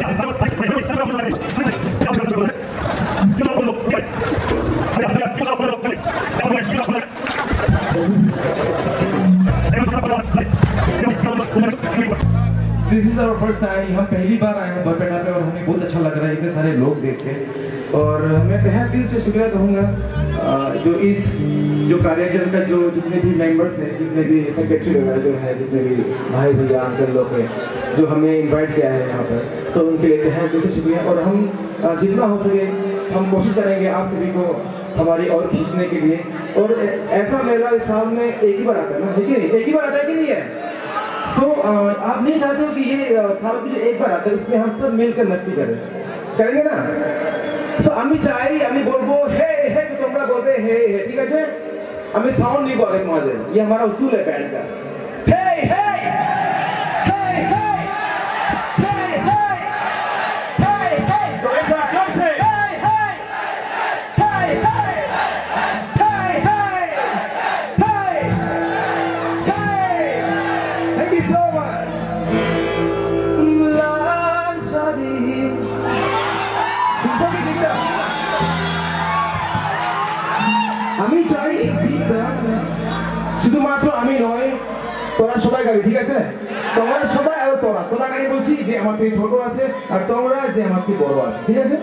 Thank you. Is our first time हम पहली बार आए हैं बरपेटा पे और हमें बहुत अच्छा लग रहा है, इतने सारे लोग देख के। और मैं तहे दिल से शुक्रिया कहूँगा जो इस, जो कार्यक्रम का जो जितने भी मेंबर्स हैं, जितने भी सेक्रेटरी वगैरह जो है, जितने भी भाई भैया अंकल लोग हैं, जो हमें इन्वाइट किया है यहाँ पर तो उनके लिए तहे दिल से शुक्रिया। और हम जितना हो सके, हम कोशिश करेंगे आप सभी को हमारी और खींचने के लिए। और ऐसा मेला इस साल में एक ही बार आता है ना? ठीक है एक ही बार आता है कि नहीं है? सो आप नहीं चाहते हो कि ये अ, साल में जो एक बार आता है उसमें हम सब मिलकर मस्ती करें करेंगे ना সো আমি চাই আমি বলবো হে হে তো তোমরা বলবে হে হে ঠিক আছে আমি সাউন্ড নিব আগে তোমাদের ये हमारा उसूल है बैंड का আমার থেকে ছোট আছে আর তোমরা যে আমার থেকে বড় আছে ঠিক আছে?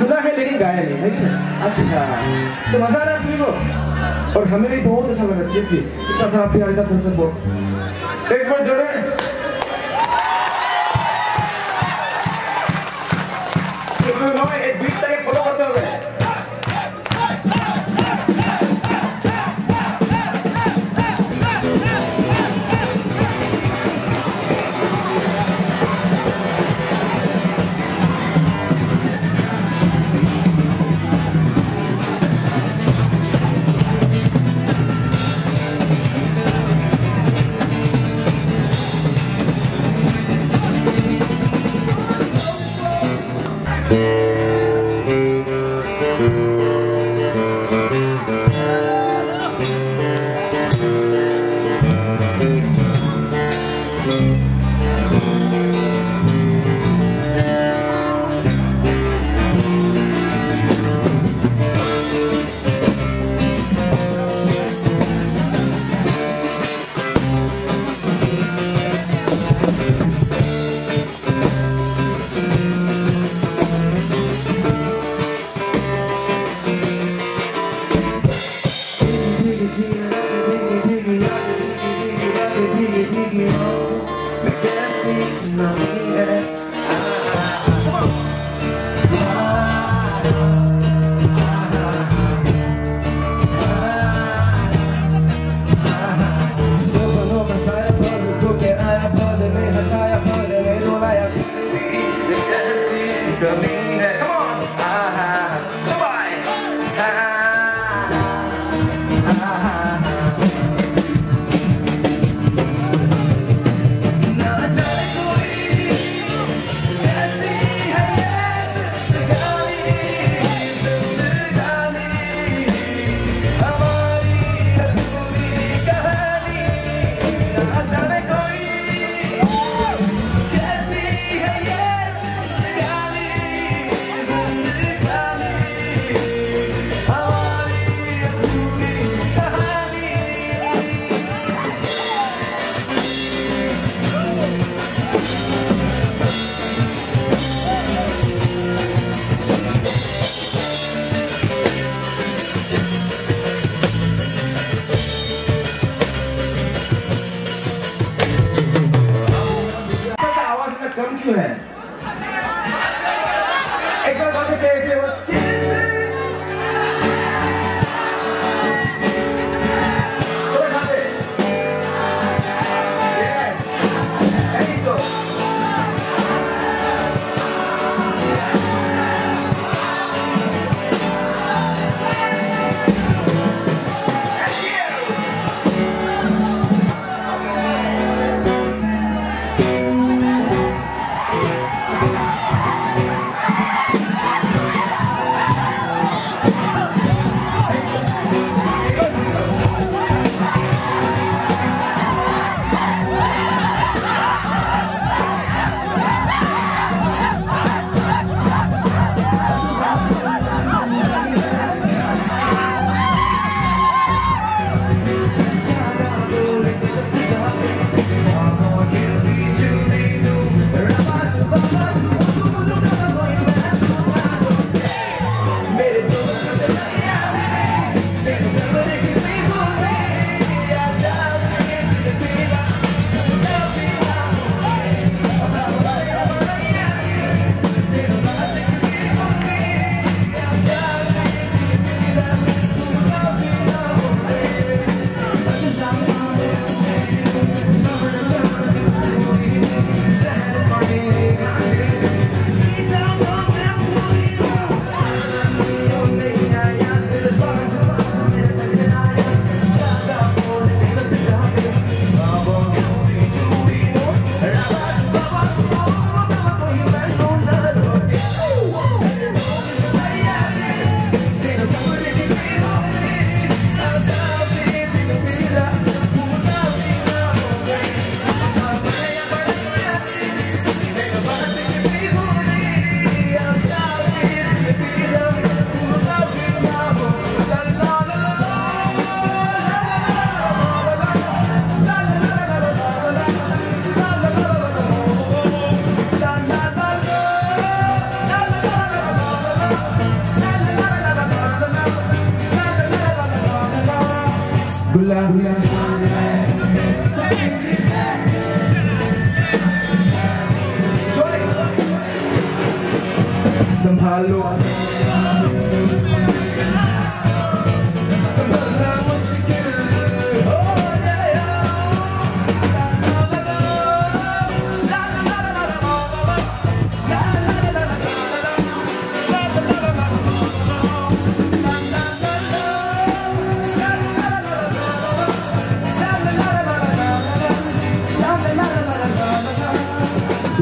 सुना है लेकिन गाया नहीं है कि नहीं? अच्छा तो मज़ा आ रहा है सभी को और हमें भी बहुत अच्छा लगा सीरियसली इतना सारा प्यार इतना सुन सबको एक बार जोड़े एक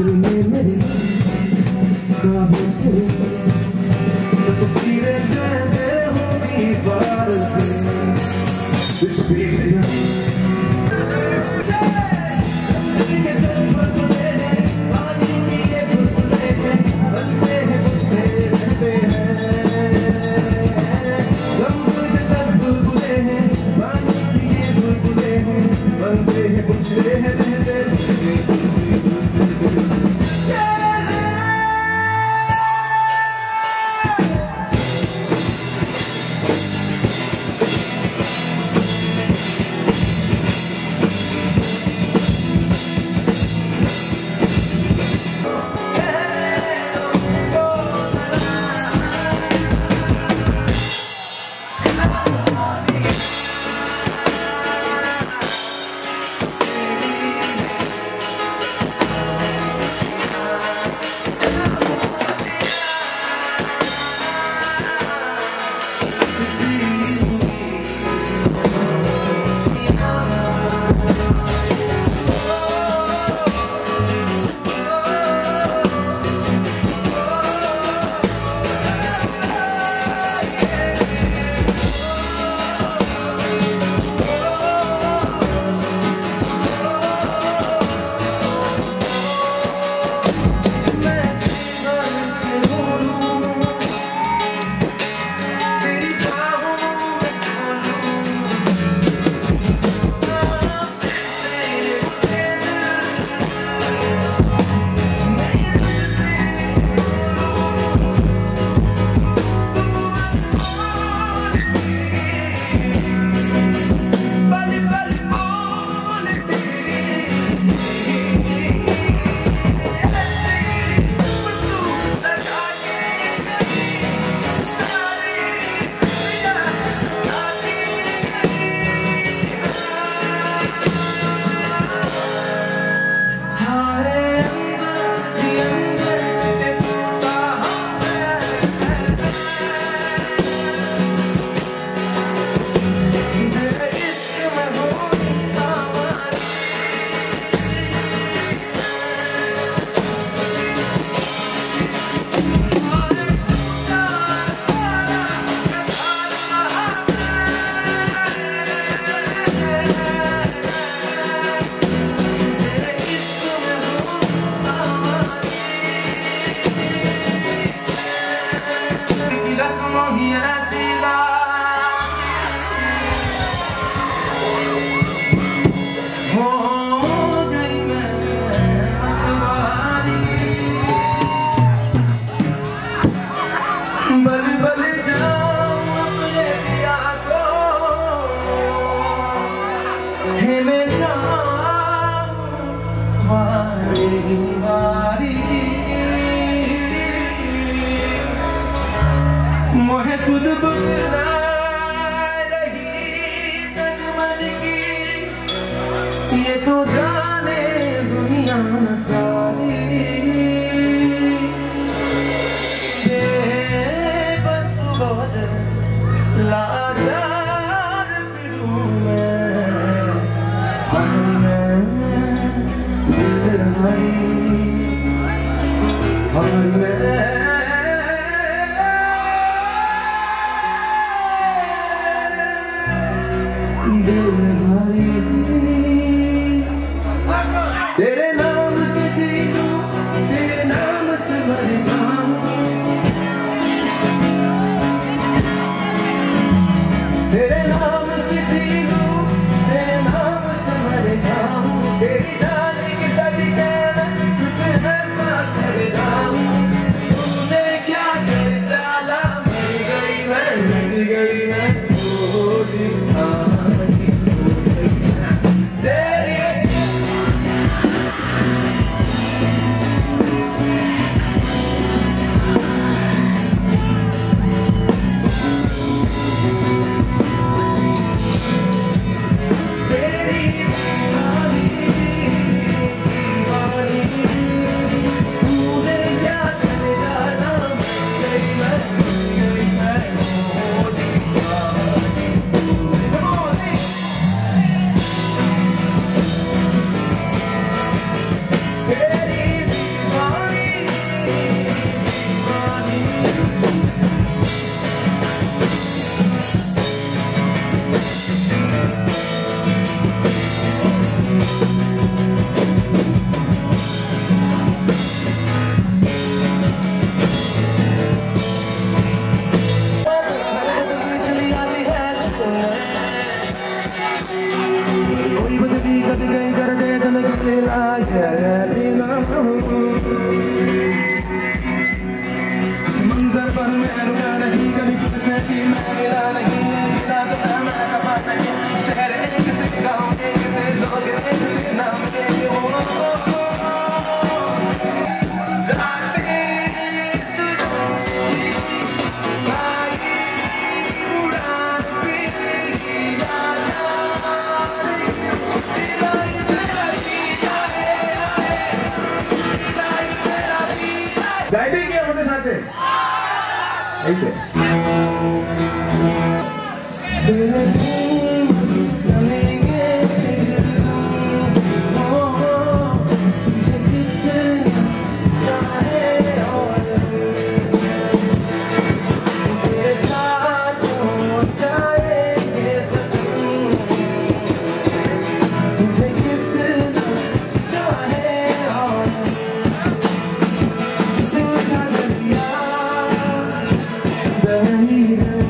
दिल में मेरे काबू तेरे दिल baby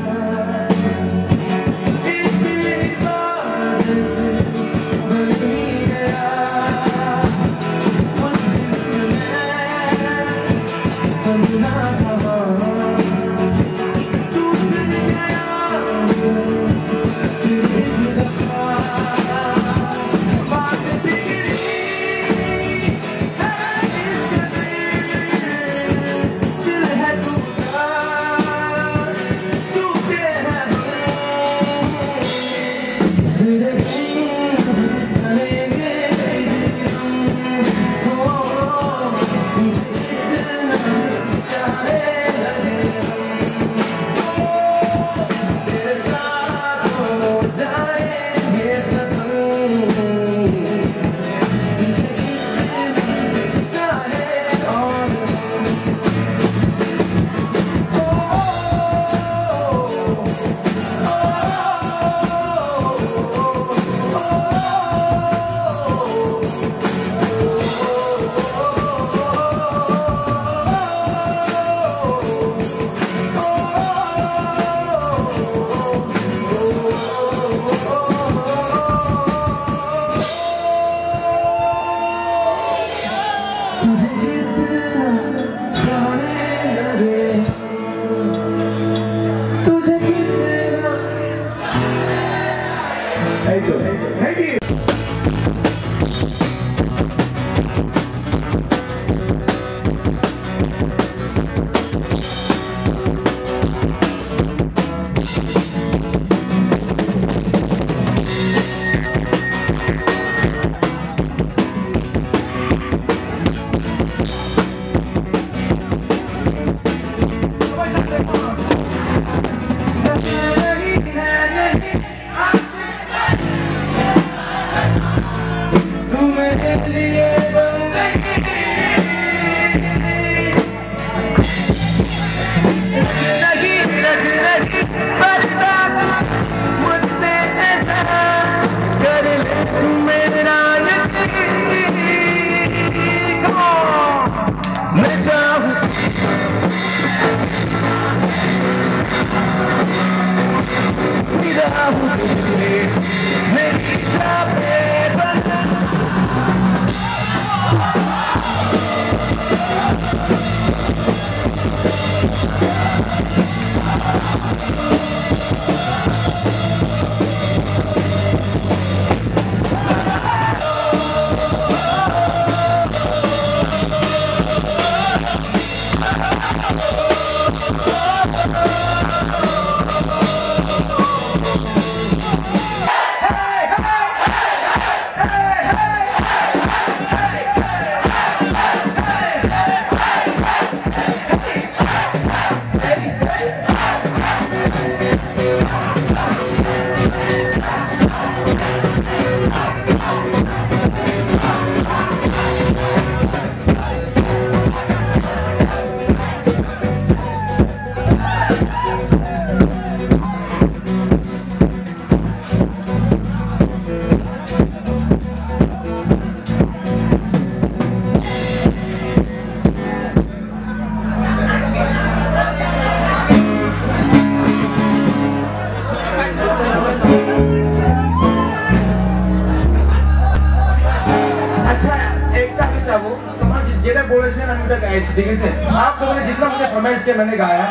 गए ठीक है आप लोगों ने जितना मुझे फरमाइश किया, मैंने गाया।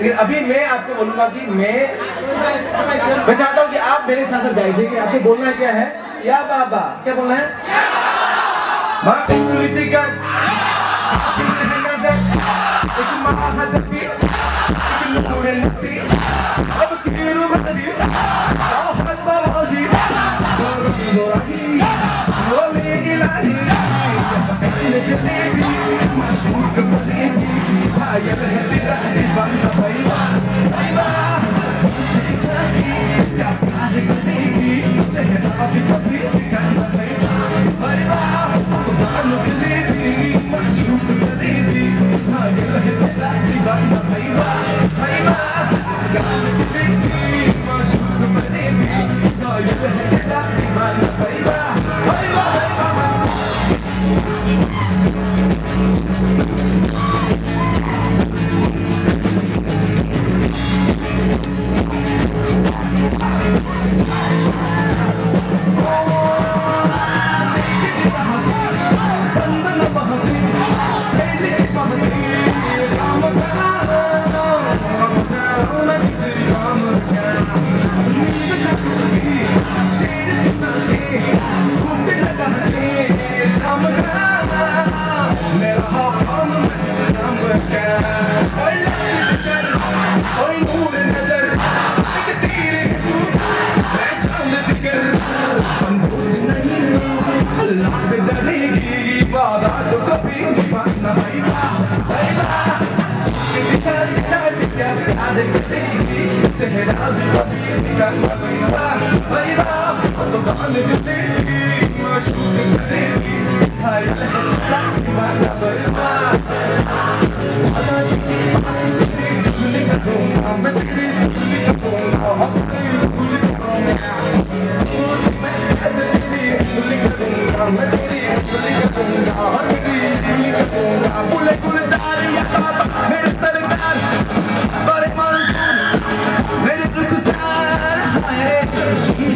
लेकिन अभी मैं आपको बोलूँगा कि मैं मैं चाहता हूँ कि आप मेरे साथ साथ गाइए ठीक आपको बोलना क्या है? या बाबा? क्या बोलना है? अब no, es babago kaping pang na may iba May iba Hindi Pulle pulle dar ya baba मेरे सरदार बड़े मंसूर मेरे रुखसार हाय।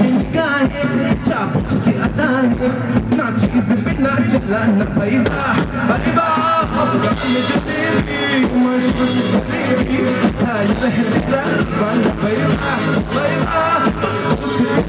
निगाहें चाबुक से अदाएँ ना चीज़ बिना चला न भईवा भईवा हम गम जो तेरी मशहूर तेरी हाय रहता बन भईवा भईवा Thank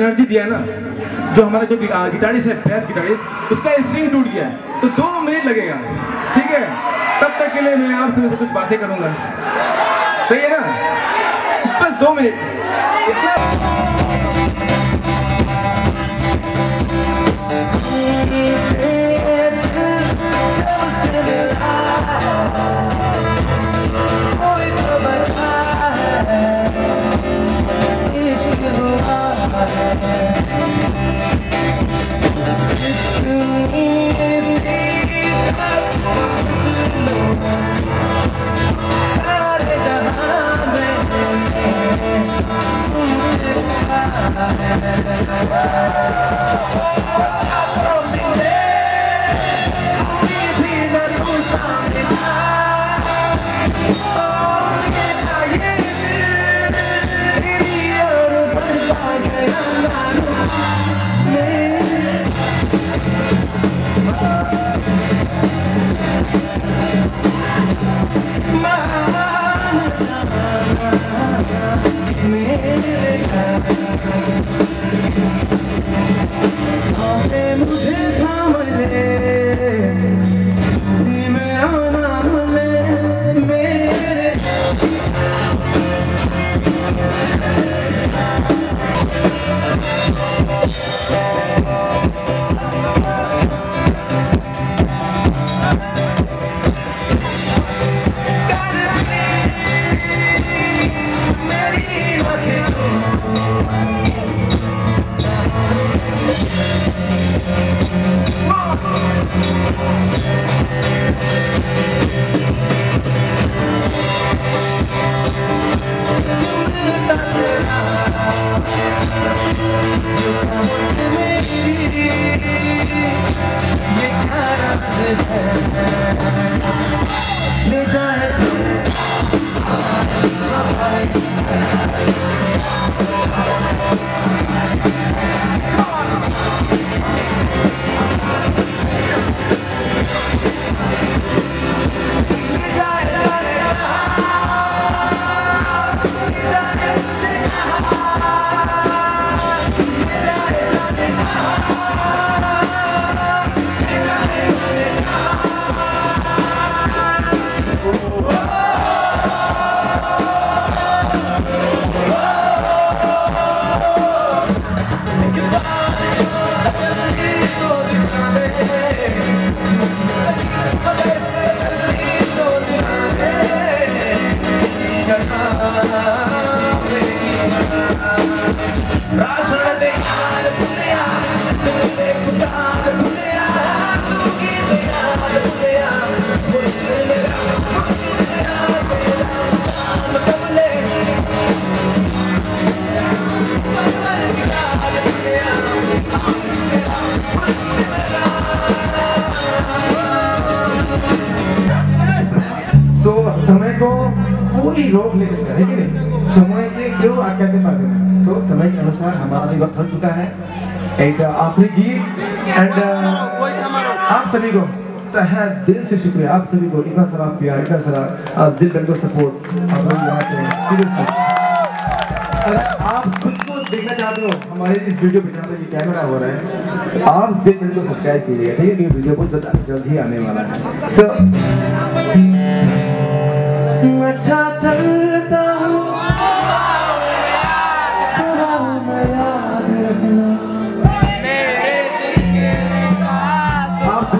एनर्जी दिया ना, जो हमारा जो गिटा- गिटारिस्ट है बेस्ट गिटारिस्ट उसका स्ट्रिंग टूट गया है। तो दो मिनट लगेगा। ठीक है? तब तक के लिए मैं आपसे से कुछ बातें करूँगा। सही है ना? बस दो मिनट रोक नहीं सकता है कि नहीं? समय के क्यों आज्ञा से पाते हैं? सो समय के अनुसार हमारा भी वक्त हो चुका है। एक आखिरी गीत एंड आप सभी को तहे दिल से शुक्रिया। आप सभी को इतना सारा प्यार इतना सारा आप दिल को सपोर्ट पे अगर आप खुद को देखना चाहते हो हमारे इस वीडियो पे जहाँ कैमरा हो रहा है तो आप जिद को सब्सक्राइब कीजिएगा ठीक है? वीडियो बहुत जल्द जल्द ही आने वाला है। सो अच्छा हूँ आप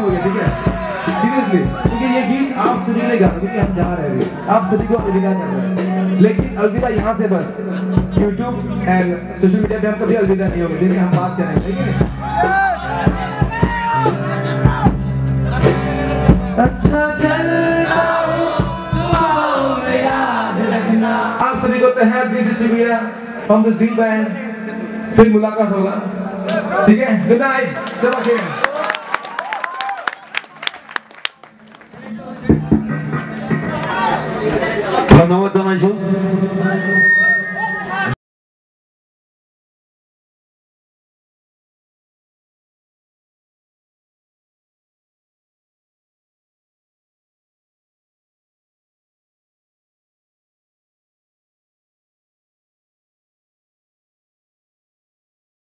हो ठीक है ये गीत हम जा रहे हैं आप सभी को अलविदा कर रहे हैं लेकिन अलविदा यहाँ से बस YouTube एंड सोशल मीडिया पे हम कभी अलविदा नहीं होंगे देखिए हम बात करेंगे ठीक है आप सभी को तहे दिल से शुक्रिया फ्रॉम द जी बैंड फिर मुलाकात होगा ठीक है गुड नाइट चलो ধন্যবাদ জানাইছো